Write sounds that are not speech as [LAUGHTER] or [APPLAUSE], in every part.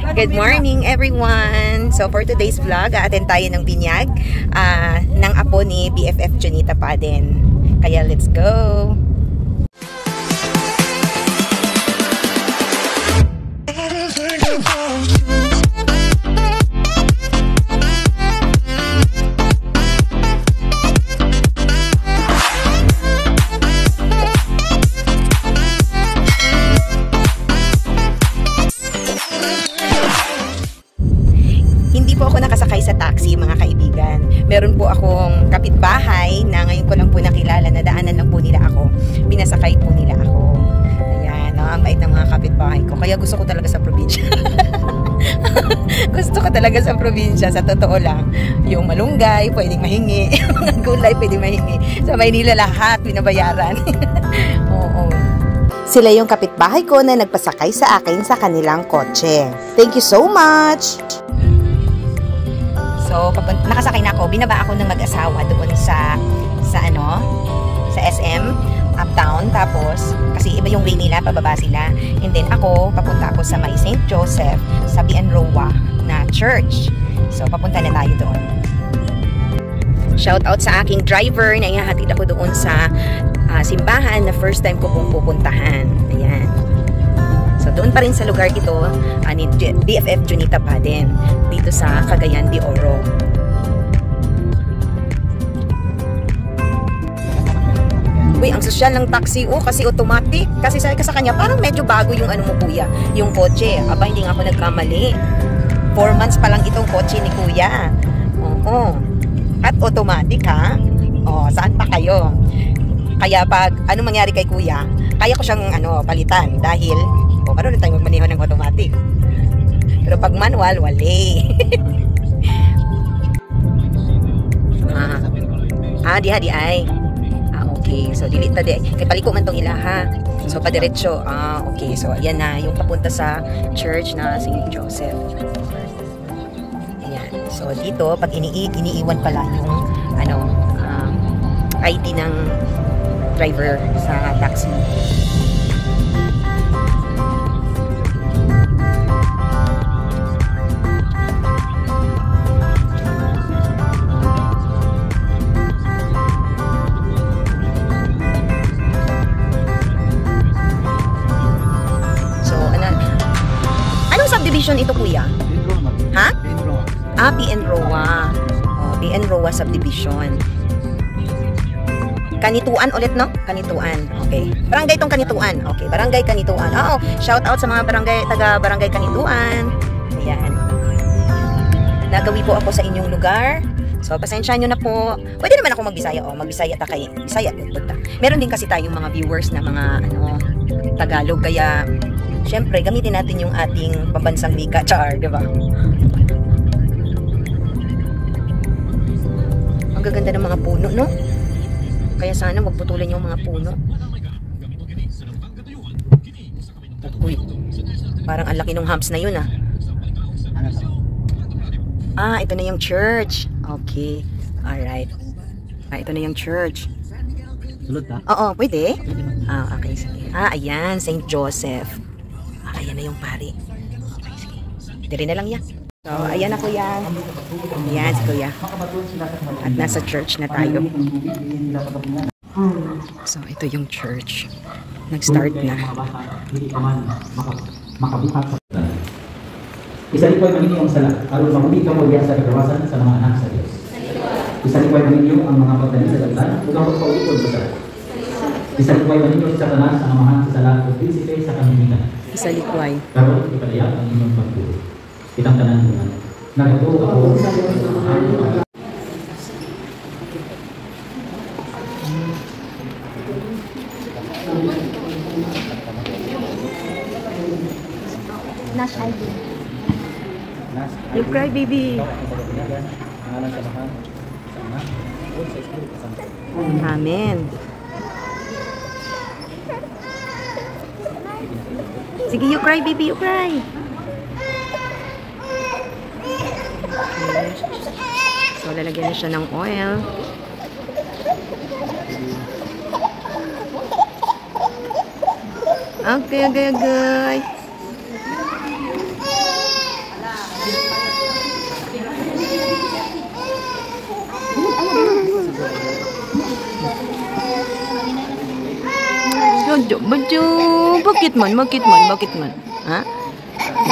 Good morning everyone! So for today's vlog, aaten tayo ng binyag uh, ng apo ni BFF Junita Paden. Kaya let's go! Meron po akong kapitbahay na ngayon ko lang po nakilala na daanan lang po nila ako. Pinasakay po nila ako. Ayan, no, ang bait ng mga kapitbahay ko. Kaya gusto ko talaga sa probinsya. [LAUGHS] gusto ko talaga sa probinsya, sa totoo lang. Yung malunggay, pwedeng mahingi. [LAUGHS] Mga gulay, pwedeng mahingi. Sa Maynila lahat, binabayaran. [LAUGHS] Oo. Sila yung kapitbahay ko na nagpasakay sa akin sa kanilang kotse. Thank you so much! So, papun- nakasakay na ako. Binaba ako ng mag-asawa doon sa sa ano, sa SM uptown tapos kasi iba yung way nila pababa sila and then ako papunta ako sa may St. Joseph sa Bienroa na church so papunta na tayo doon shout out sa aking driver na ihahatid ako doon sa ah, simbahan na first time ko pong pupuntahan ayan So doon pa rin sa lugar ito uh, ni BFF Junita Paden dito sa Cagayan de Oro. Uy, ang sosyal ng taxi, oh, kasi automatic. Kasi sabi ka sa kanya, parang medyo bago yung ano mo kuya, yung kotse. Aba, hindi nga ako nagkamali. Four months pa lang itong kotse ni kuya. Oo. At automatic ha. Oh, saan pa kayo? Kaya pag ano mangyari kay kuya, kaya ko siyang ano palitan dahil o ano na tayo magmaneho ng automatic. Pero pag manual, wale. [LAUGHS] ah, ah, di ha, di ay. Ah, okay. So, delete na di. Kay paliko man tong ilaha. So, padiretso. Ah, okay. So, ayan na. Yung papunta sa church na St. Joseph. Ayan. So, dito, pag ini iniiwan pala yung ano, um, ID ng driver sa taxi. Subdivision ito, kuya? Ha? Ah, PN Roa. Oh, PN Roa subdivision. Kanituan ulit, no? Kanituan. Okay. Barangay tong Kanituan. Okay, Barangay Kanituan. Oo, shout out sa mga barangay, taga Barangay Kanituan. Ayan. Nagawi po ako sa inyong lugar. So, pasensya nyo na po. Pwede naman ako magbisaya. O, magbisaya ta kay Bisaya. Meron din kasi tayong mga viewers na mga, ano, Tagalog. Kaya, syempre, gamitin natin yung ating pambansang wika. Char, di ba? Ang gaganda ng mga puno, no? Kaya sana wag putulin yung mga puno. Uy, parang ang laki ng humps na yun ah. Ah, ito na yung church. Okay. Alright. Ah, ito na yung church. Sulod ta? Oo, pwede? Ah, okay. Ah, ayan, St. Joseph. Ah, ayan na yung pari. Okay, na lang yan. So, ayan na kuya. Ayan si kuya. At nasa church na tayo. So, ito yung church. Nag-start na. Isa rin po'y maninyo ang sala, aron mahuli ka mo sa kagawasan sa mga anak sa Diyos. Isa rin po'y maninyo ang mga pagdali sa dagdan, ug ang pagpaulikod sa sala. Isa rin po'y maninyo sa tanan sa amahan sa sala, ug prinsipe sa kamimitan. Isa likway. Karon ipadayak ang inyong pagtuo. Kitang tanan mo Nagatuo ako Nash ID. You cry, baby. Pangalan sa mahal. Sa anak. Doon sa Espiritu Santo. Amen. Sige, you cry, baby, you cry. So, lalagyan na siya ng oil. Okay, okay, okay. Bakit man, bakit man, bakit man? Ha?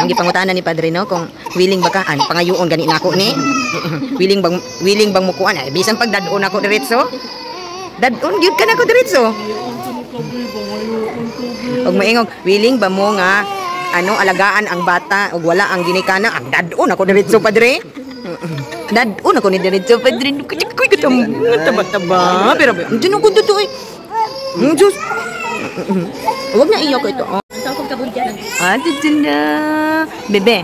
Ang gipangutanan ni Padre no kung willing ba ka an pangayoon gani nako ni. [LAUGHS] willing bang willing bang mukuan ay bisan pag dadon ako diretso. Dadon gyud ka nako diretso. Og maingog willing ba mo nga ano alagaan ang bata ug wala ang ginikana ang dadon ako diretso Padre. [LAUGHS] Dadon ako ni diretso Padre. Kuy katam taba-taba pero diyan ako dito eh. Mm, Diyos. Huwag na iyak ito. Oh. Ang. Ah, dito na. Bebe.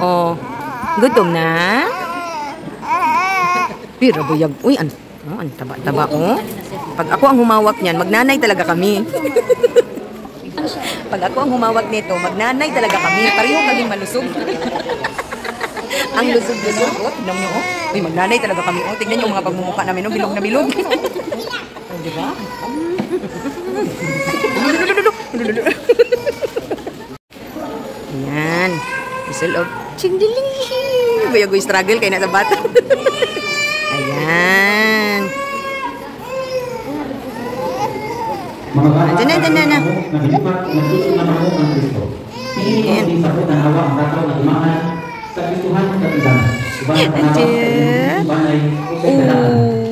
Oh. Gutom na? Pero buyag. Uy, an, oh, an taba-taba, oh. Pag ako ang humawak niyan, magnanay talaga kami. [LAUGHS] Pag ako ang humawak nito, magnanay talaga kami. Pareho kaming malusog. [LAUGHS] ang lusog-lusog, oh. Tignan niyo, oh. Uy, magnanay talaga kami, oh. Tignan niyo ang mga pagmumukha namin, oh. Bilog na bilog. [LAUGHS] oh, di ba? Ayan. Whistle of chingdiling. Kuya ko struggle kay nasa bata. Ayan. Mga bata, Andyan na, andyan na, na. Nagilipat, nagsusunod ako ng Kristo. Hindi ko Ayan. Talaan. Oh.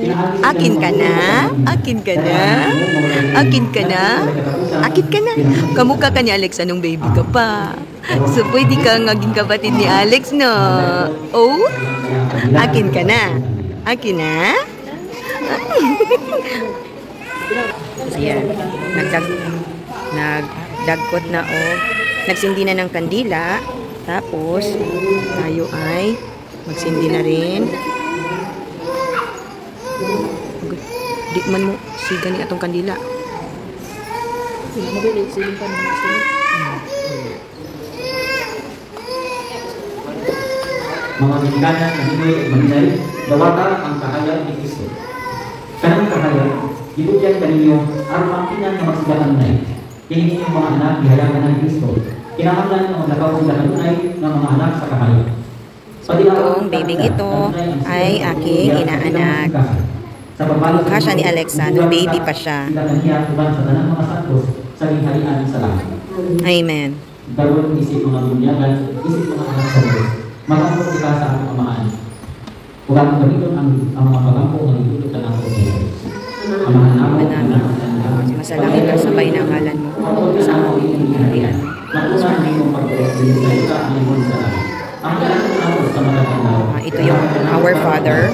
Akin ka na? Akin ka na? Akin ka na? Akin ka na? Kamukha ka ni Alex, anong baby ka pa? So, pwede ka maging kapatid ni Alex, no? Oh? Akin ka na? Akin na? [LAUGHS] Ayan. Nagdag, nagdagkot na o. Nagsindi na ng kandila. Tapos, tayo ay magsindi na rin. Di man mo siga ni atong kandila. Mabilis, siling pa naman sila. mga binigana na hinoy at mahinay, dawata ang kahayag ni Kristo. Kanang kahayag, gibugyan kaninyo, aron pinan Kini inyong mga anak, ihayagan ng Kristo. Kinahanglan ng mga anak sa kahayag. Itong baby ito ay aking inaanak. Mukha siya ni Alexa, nung baby pa siya. Sa sa sa. Amen. Daron isip mga bunyagan, isip mga anak sa Diyos. Magampo kita sa akong amaan. Huwag ang gamiton ang, ang mga pagampo ng itutok ka ng Diyos. Amahan ako, Manamin. Masalangin ka sabay na ngalan mo. Sa aming harian. Nauna ang iyong pagkakas sa iyong sa langit. Ang sa mga. Ah, ito yung Our Father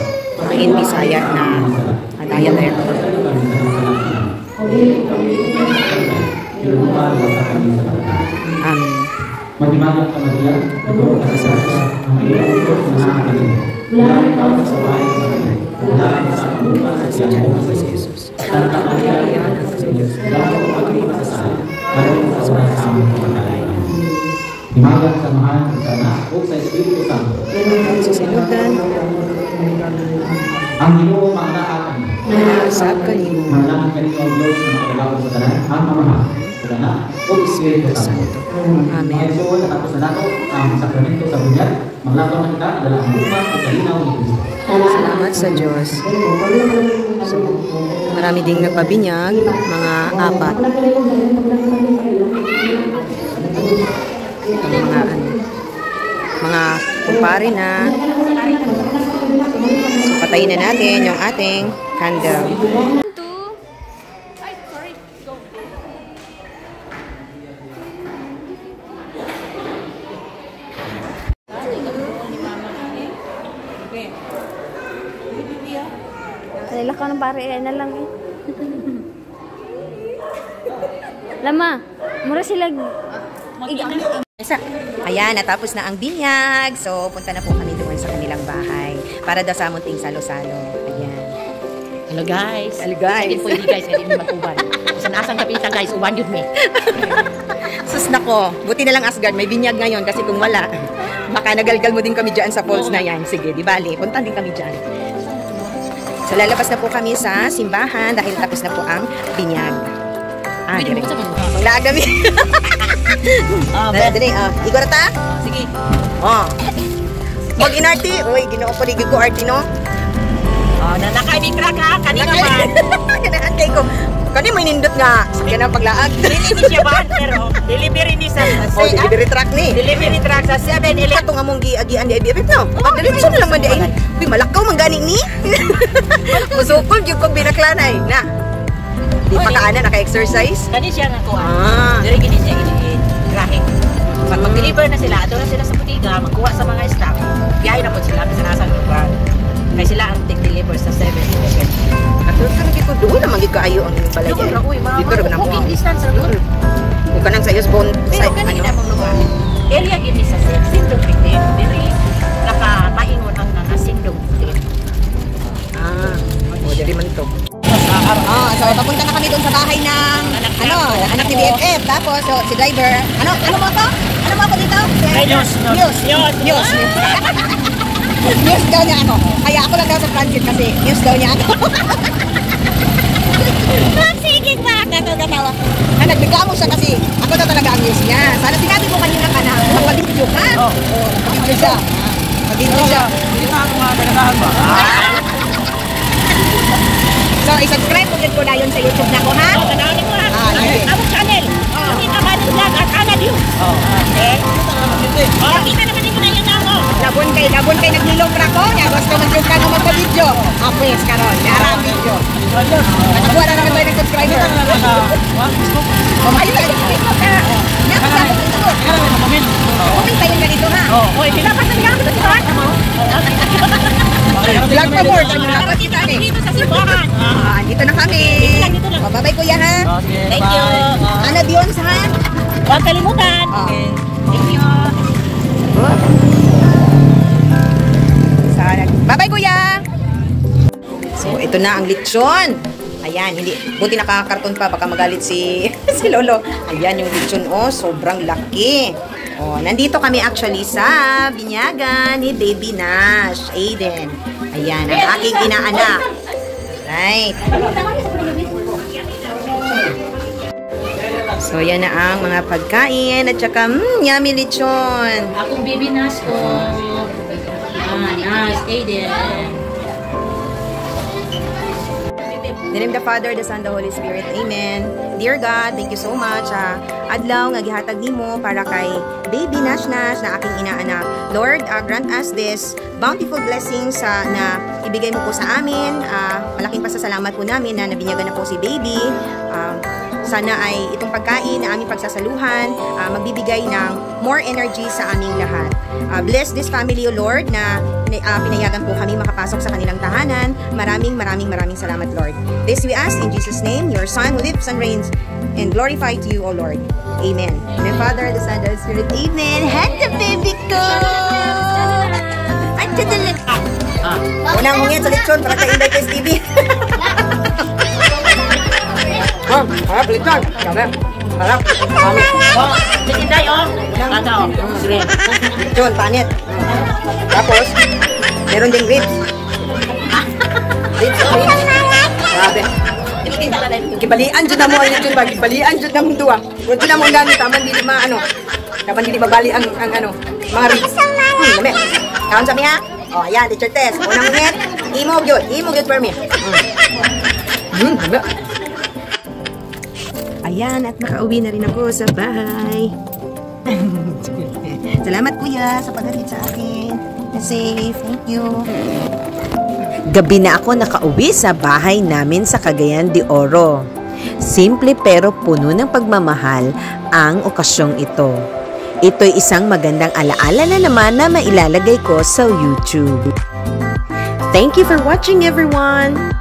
in Bisaya na alaya there. Amen. Magimagak ka nagulong ka sa ang na nakakalim. Wala ikaw sa sa. Wala ka sa kamuka sa tiyan mo sa Jesus. Santa Maria, sa Lahat ang pag-ibig sa Karoon ka sa mga sa pagkakain. Himagak sa mahal sa anak o Santo. Susinudan, Ang ginoo maanaakan. sa kanimo. Manalangin ka ninyo ang Diyos na makagalaw sa tanan, ang Amahan, sa Anak, o Espiritu Santo. Amen. Isoon, natapos na nato ang sakramento sa bunyag, maglabaw na kita, dala ang bukas at kalinaw ni Kristo. Salamat sa Diyos. So, marami ding nagpabinyag, mga apat. Ang mga ano, kumpare na. So, patayin na natin yung ating candle. Kanila ka ng pare, na lang eh. Lama, mura sila. Isa. Ayan, natapos na ang binyag. So, punta na po kami doon sa kanilang bahay. Para daw sa munting salo-salo. Ayan. Hello guys. Hello, guys. Hindi po hindi guys, hindi mo mag-uban. Sa nasang kapita guys, uban yun me. Sus nako, buti na lang Asgard, may binyag ngayon kasi kung wala, baka nagalgal mo din kami dyan sa falls na yan. Sige, di bali, punta din kami dyan. So lalabas na po kami sa simbahan dahil tapos na po ang binyag. Ah, Pwede mo sa mga. Maglaag Ah, Dali, dali, ah. Igor ta? Sige. Oh. Mag inarti. Uy, ginoo ko ligid ko arti no. Oh, na nakaibikrak ha, kanina man. Kanahan kay ko. Kani may nindot nga. Sakyan ang paglaag. Dili ni siya ba, pero delivery ni sa Oh, delivery truck ni. Delivery truck sa 7-Eleven. Ito nga mong giagian di IBF no. Pag diretso na lang man di ay. Uy, malakaw man gani ni. [LAUGHS] Musukol gyud kog binaklanay na. Di pa kaana naka-exercise. Kani siya nga kuha. Ah. Dili gini siya gini grahing. Pag mag-deliver na sila, ato na sila sa butiga, magkuha sa mga stock. Biyahe na po sila sa nasang lugar. Kaya sila ang take-deliver sa 7-Eleven. Ato sa rin ko doon naman gid kaayo ang balay. Doon, uy, mga nang walking distance doon. Kung kanang sa Yusbon Pero kanina mong lugar, area gini sa Sindong Pitin, diri nakapaingon ang mga Sindong Pitin. Ah, o diri man to. Ah, so papunta na kami doon sa bahay ng ano, anak ni BFF. Tapos so, si driver, ano, ano mo to? Ano mo ako dito? Ay, news, News. news, News. News daw niya ako. Kaya ako lang daw sa transit kasi news daw niya ako. [LAUGHS] Sige ba? Katawa. Na nagbigla mo siya kasi ako daw talaga ang news niya. Sana sinabi mo kanina ka na magpabidyo ka. Oo. Oh, magpabidyo siya. Magpabidyo siya. So, [LAUGHS] Labon kay, labon kay naglilong ra ko. Nya gusto man yung ka na magpa-video. Ah, pues, karon. Ang video. Nakakuha na naman tayo ng subscriber. Oh, ayun na. Facebook ka. Kasama ko ito. Comment tayo ganito, ha? Oh, oy, pinapas na ako sa sibat. Vlog pa more. Tayo na pakita ni. Dito sa simbahan. Ah, dito na kami. dito lang. Oh, bye-bye, kuya, ha? Thank you. Ana Dions, ha? Huwag kalimutan. Oh. Thank you. Sana. Bye-bye, kuya! So, ito na ang lechon. Ayan, hindi. Buti nakakarton pa. Baka magalit si, [LAUGHS] si Lolo. Ayan yung lechon. Oh, sobrang laki. Oh, nandito kami actually sa binyagan ni Baby Nash, Aiden. Ayan, ang aking inaanak. Right. So, yan na ang mga pagkain at saka, mm, yummy lechon. Akong baby nas ko. Nice. Aiden. In the name the Father, the Son, the Holy Spirit. Amen. Dear God, thank you so much. Ah, adlaw nga gihatag nimo para kay baby Nash Nash na aking inaanak. Lord, ah, grant us this bountiful blessings ah, na ibigay mo po sa amin. Ah, malaking pasasalamat po namin na nabinyagan na po si baby. Ah, sana ay itong pagkain na aming pagsasaluhan ah, magbibigay ng more energy sa aming lahat. Ah, bless this family, O Lord, na uh, pinayagan po kami makapasok sa kanilang tahanan. Maraming, maraming, maraming salamat, Lord. This we ask in Jesus' name, your Son who lives and reigns and glorified to you, O Lord. Amen. In the Father, the Son, the Spirit. Amen. Happy baby ko! At dadalag. Ah. Unang hungit sa lechon para kay Inday [LAUGHS] kay Ah, harap lechon. Harap. Harap. Kami. Oh, sige tayo. Ato. Sige. Lechon, panit. Tapos, meron ding ribs. Ribs, ribs. Grabe. Kibalian jud na mo ang ba? Kibalian jud na mo duwa. Kung jud na mo ang gamit, taman dili ma ano. Taman dili babali ang ang ano, mga ribs. Hmm, dami. Kaon sa miha. Oh, ayan, teacher test. Unang ngit, imog yun. Imog yun for me. Hmm. Hmm, dami. Ayan, at nakauwi na rin ako sa bahay. [LAUGHS] Salamat kuya sa paghatid sa akin. Safe. Thank you. Gabi na ako nakauwi sa bahay namin sa Cagayan de Oro. Simple pero puno ng pagmamahal ang okasyong ito. Ito'y isang magandang alaala na naman na mailalagay ko sa YouTube. Thank you for watching everyone!